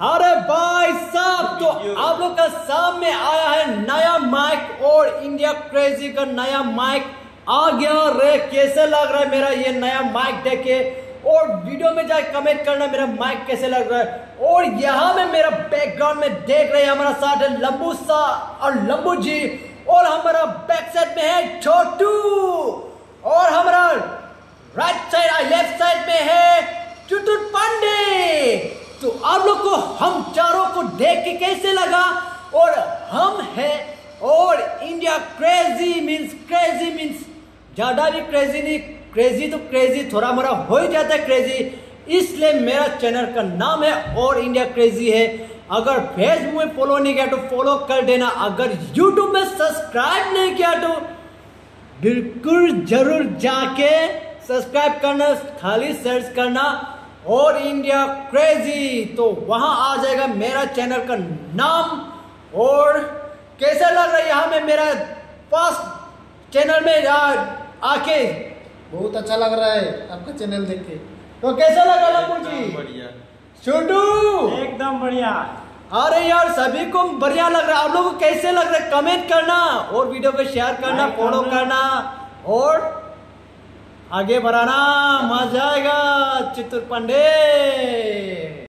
अरे भाई साहब तो आप लोग का सामने आया है नया माइक और इंडिया क्रेजी का नया माइक आ गया रे कैसे लग रहा है मेरा ये नया माइक देखे और वीडियो में जाए कमेंट करना मेरा माइक कैसे लग रहा है। और यहाँ में मेरा बैकग्राउंड में देख रहे हैं हमारा साथ है लंबू सा और लंबू जी। और हमारा बैक साइड में है छोटू। और हमारा राइट साइड लेफ़्ट साइड में है चुटुर पांडे तो आप लोग को, हम चारों को देख के कैसे लगा? और हम है, और India crazy means crazy means ज़्यादा भी क्रेजी नहीं क्रेजी तो क्रेजी थोड़ा मोड़ा हो ही जाता है क्रेजी इसलिए मेरा चैनल का नाम है और इंडिया क्रेजी है। अगर फेसबुक में फॉलो नहीं किया तो फॉलो कर देना। अगर यूट्यूब में सब्सक्राइब नहीं किया तो बिल्कुल ज़रूर जाके सब्सक्राइब करना, खाली सर्च करना। और इंडिया क्रेजी तो वहाँ आ जाएगा मेरा चैनल का नाम। और कैसा लग रहा है यहाँ में मेरा फ़र्स्ट चैनल में आके? बहुत अच्छा लग रहा है आपका चैनल देख के। तो कैसा लगा जी बढ़िया। छोटू! एकदम बढ़िया। अरे यार सभी को बढ़िया लग रहा है। आप लोगों को कैसे लग रहा है? कमेंट करना और वीडियो को शेयर करना फॉलो। करना और आगे बढ़ाना। मज़ा आएगा। Chittur Pandey.